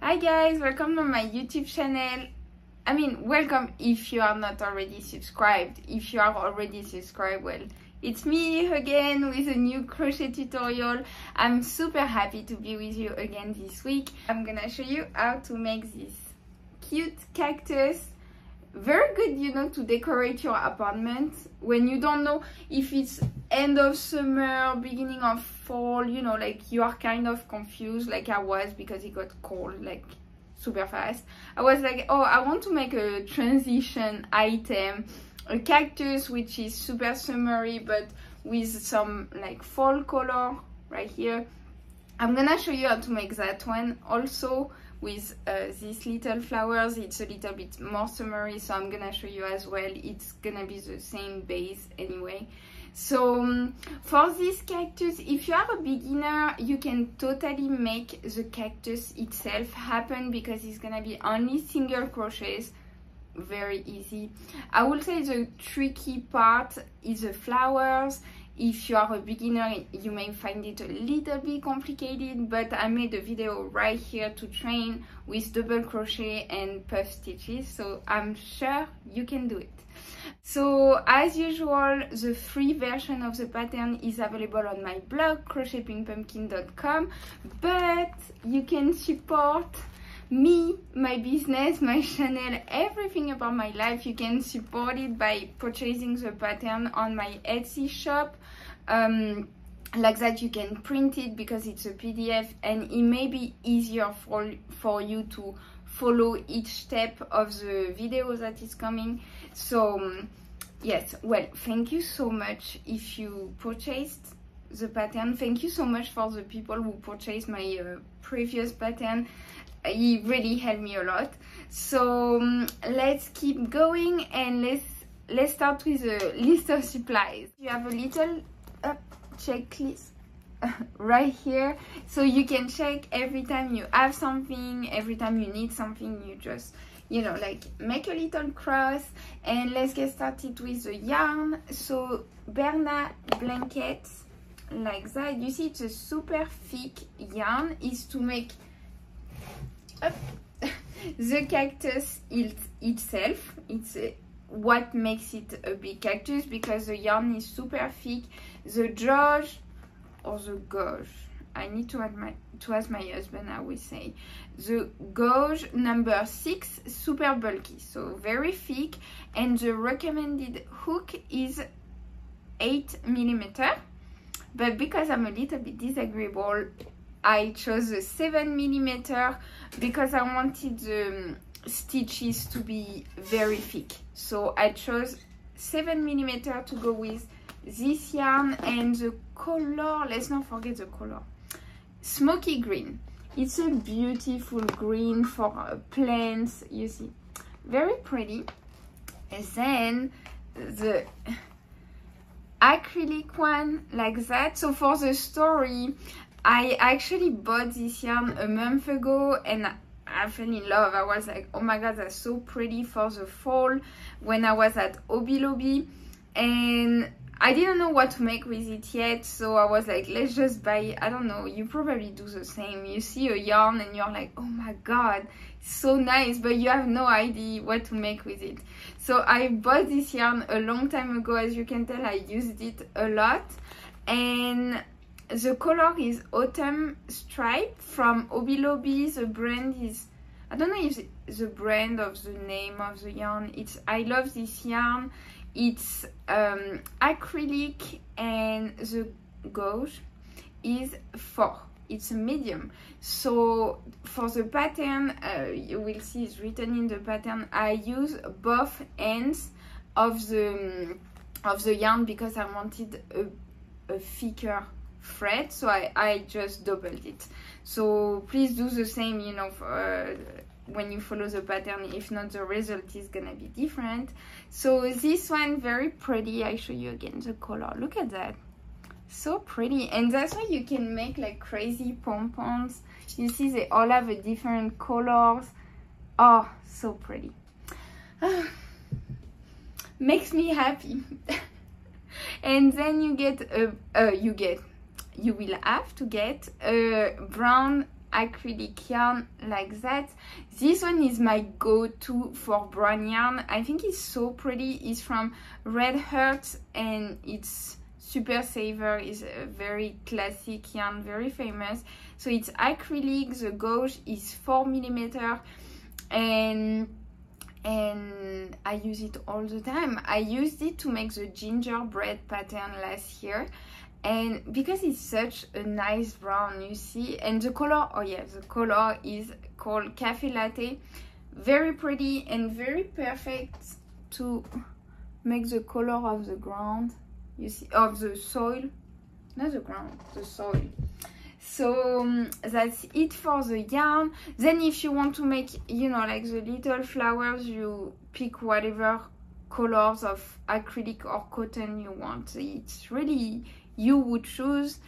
Hi guys, welcome to my YouTube channel. I mean, welcome if you are not already subscribed. If you are already subscribed, well, it's me again with a new crochet tutorial. I'm super happy to be with you again this week. I'm gonna show you how to make this cute cactus very good you know to decorate your apartment when you don't know if it's end of summer beginning of fall you know like you are kind of confused. Like i was because it got cold like super fast. I was like oh i want to make a transition item a cactus which is super summery but with some like fall color right here. I'm gonna show you how to make that one. Also with uh, these little flowers. It's a little bit more summery so i'm gonna show you as well. It's gonna be the same base anyway. So um, for this cactus if you are a beginner you can totally make the cactus itself happen because it's gonna be only single crochets. Very easy. I will say the tricky part is the flowers if you are a beginner you may find it a little bit complicated but i made a video right here to train with double crochet and puff stitches so i'm sure you can do it. So as usual the free version of the pattern is available on my blog crochetpinkpumpkin.com but you can support me, my business, my channel, everything about my life, you can support it by purchasing the pattern on my Etsy shop. Um, like that you can print it because it's a PDF and it may be easier for, for you to follow each step of the video that is coming. So um, yes, well, thank you so much if you purchased the pattern. Thank you so much for the people who purchased my uh, previous pattern it really helped me a lot. So um, let's keep going and let's let's start with a list of supplies. You have a little uh, checklist right here. So you can check every time you have something every time you need something you just you know like make a little cross and let's get started with the yarn. So Bernat blankets like that. You see it's a super thick yarn. Is to make the cactus it, itself. It's uh, what makes it a big cactus because the yarn is super thick. The gauge or the gauge I need to, my, to ask my husband I will say. The gauge number six super bulky so very thick. And the recommended hook is 8 millimeter. But because I'm a little bit disagreeable I chose a 7 millimeter because I wanted the um, stitches to be very thick. So I chose 7 millimeter to go with this yarn and the color, let's not forget the color, smoky green. It's a beautiful green for uh, plants, you see, very pretty. And then the acrylic one like that. So for the story, I actually bought this yarn a month ago and I fell in love. I was like, oh my god, that's so pretty for the fall when I was at Hobby Lobby. And I didn't know what to make with it yet, so I was like, let's just buy. I don't know, you probably do the same. You see a yarn and you're like, oh my god, so nice, but you have no idea what to make with it. So I bought this yarn a long time ago. As you can tell, I used it a lot. And the color is autumn stripe from Hobby Lobby. The brand is I don't know if the brand of the name of the yarn it's I love this yarn. It's um, acrylic and the gauge is 4 it's a medium. So for the pattern uh, you will see it's written in the pattern I use both ends of the of the yarn because I wanted a, a thicker thread so I, I just doubled it. So please do the same you know for, uh, when you follow the pattern if not the result is gonna be different. So this one very pretty. I show you again the color. Look at that. So pretty. And that's why you can make like crazy pom-poms. You see they all have a different colors. Oh so pretty. Makes me happy. And then you get a uh, you get you will have to get a brown acrylic yarn like that. This one is my go-to for brown yarn. I think it's so pretty. It's from Red Heart and it's super saver is a very classic yarn very famous so it's acrylic the gauge is four millimeter and and I use it all the time. I used it to make the gingerbread pattern last year and because it's such a nice brown you see and the color oh yeah the color is called cafe latte. Very pretty and very perfect to make the color of the ground you see of the soil. Not the ground the soil. So um, that's it for the yarn. Then if you want to make you know like the little flowers you pick whatever colors of acrylic or cotton you want. It's really you would choose.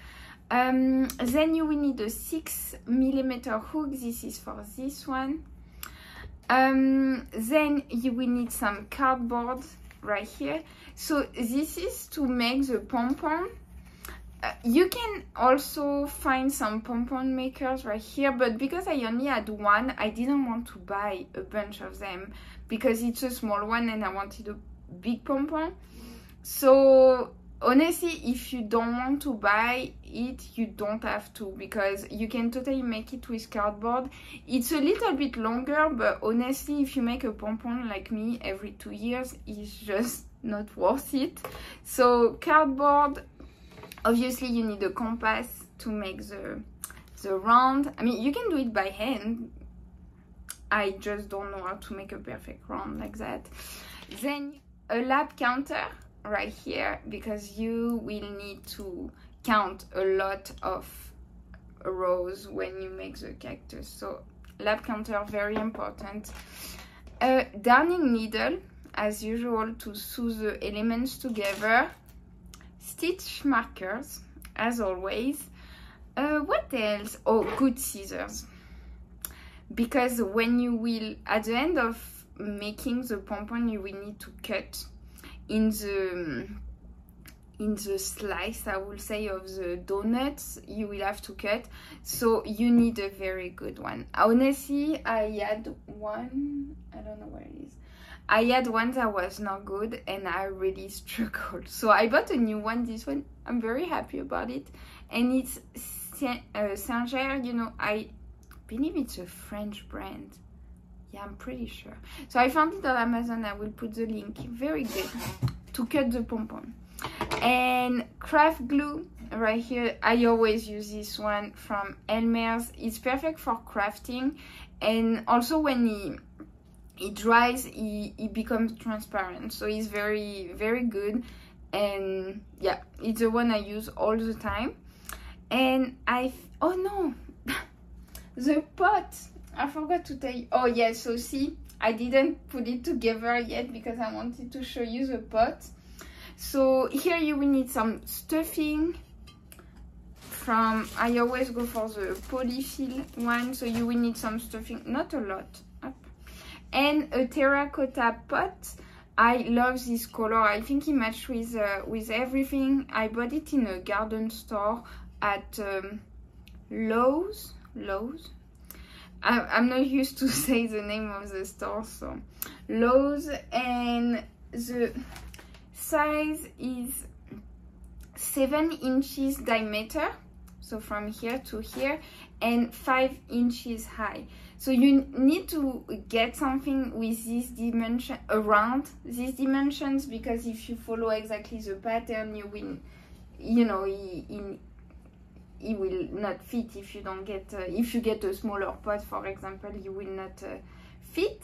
Um, then you will need a six millimeter hook. This is for this one. Um, then you will need some cardboard right here. So this is to make the pom-pom. Uh, you can also find some pom-pom makers right here but because I only had one I didn't want to buy a bunch of them because it's a small one and I wanted a big pom-pom. So honestly if you don't want to buy it you don't have to because you can totally make it with cardboard. It's a little bit longer but honestly if you make a pom-pom like me every two years it's just not worth it. So cardboard obviously you need a compass to make the the round. I mean you can do it by hand. I just don't know how to make a perfect round like that. Then a lap counter right here because you will need to count a lot of rows when you make the cactus so lap counter very important. A darning needle as usual to sew the elements together. Stitch markers as always. Uh, what else? Oh good scissors. Because when you will at the end of making the pompon you will need to cut in the in the slice i will say of the donuts you will have to cut so you need a very good one honestly i had one i don't know where it is I had one that was not good and I really struggled. So I bought a new one, this one. I'm very happy about it. And it's uh, Singer, you know, I believe it's a French brand. Yeah, I'm pretty sure. So I found it on Amazon. I will put the link. Very good to cut the pom-pom. And craft glue right here. I always use this one from Elmer's. It's perfect for crafting. And also when he it dries it, it becomes transparent so it's very very good and yeah it's the one i use all the time and i oh no the pot i forgot to tell you oh yeah so see i didn't put it together yet because i wanted to show you the pot so here you will need some stuffing from i always go for the polyfill one so you will need some stuffing not a lot and a terracotta pot I love this color. I think it matches with uh, with everything. I bought it in a garden store at um, Lowe's. Lowe's. I, am not used to say the name of the store, so Lowe's, and the size is seven inches diameter, so from here to here, and five inches high. So you need to get something with this dimension around these dimensions because if you follow exactly the pattern, you will, you know, in it will not fit if you don't get uh, if you get a smaller pot for example you will not uh, fit.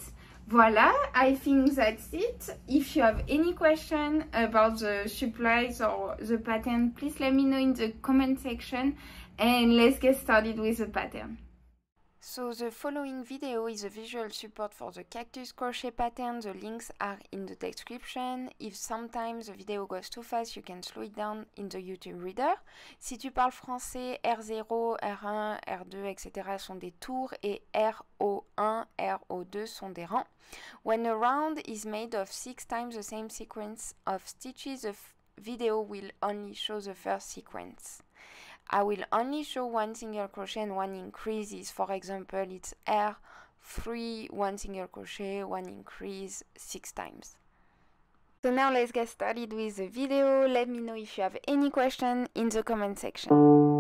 Voila i think that's it. If you have any question about the supplies or the pattern please let me know in the comment section and let's get started with the pattern so the following video is a visual support for the cactus crochet pattern. The links are in the description. If sometimes the video goes too fast, you can slow it down in the YouTube reader. Si tu parles français, R0, R1, R2, etc. sont des tours et RO1, RO2 sont des rangs. When a round is made of six times the same sequence of stitches, the video will only show the first sequence. I will only show one single crochet and one increases. For example, it's R, 3, one single crochet, one increase, 6 times. So now let's get started with the video. Let me know if you have any question in the comment section.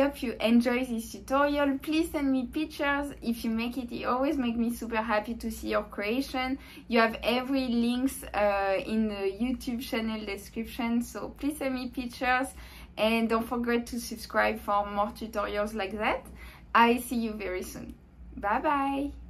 Hope you enjoy this tutorial. Please send me pictures if you make it. It always makes me super happy to see your creation. You have every links uh, in the YouTube channel description. So please send me pictures and don't forget to subscribe for more tutorials like that. I see you very soon. Bye bye.